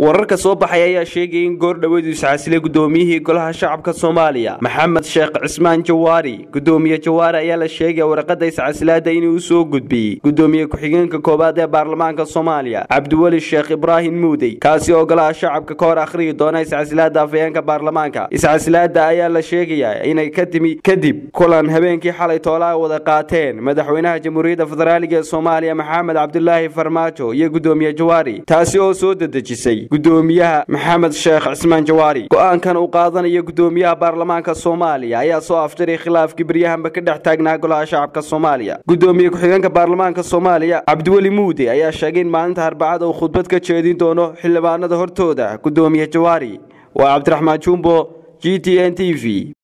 wararka soo baxay ayaa sheegaya in goor dhoweedu iscasilay gudoomiyihii golaha shacabka soomaaliya. Maxamed sheekh cismaan jawaari gudoomiye jawaari ayaa la sheegaya waraqada iscasilaada inuu u soo gudbiyey. Gudoomiye ku-xigeenka koowaad ee baarlamaanka soomaaliya cabdiweli sheekh ibraahim muudey kaasi oo golaha shacabka ka hor akhriyi doona iscasilaada afhayeenka baarlamaanka. Iscasilaada ayaa la sheegayaa inay ka timi kadib kulan habeenkii xalay toolaha wada qaateen madaxweynaha jamhuuriyadda federaaliga ee soomaaliya maxamed cabdulaahi farmaajo iyo gudoomiye jawaari taasi oo soo dedejisay gudoomiyaha maxamed sheekh cismaan jawaari. Go'aankan uu qaadanayo gudoomiyaha baarlamaanka soomaaliya ayaa soo afjaray khilaafkii baryahanba ka dhex taagnaa golaha shacabka soomaaliya. Gudoomiye ku-xigeenka baarlamaanka soomaaliya cabdiweli muude ayaa sheegay in maalinta arbacada uu khudbad ka jeedin doono xildhibaanada hortooda. Gudoomiye jawaari waa cabdiraxmaan jumbo g t n t v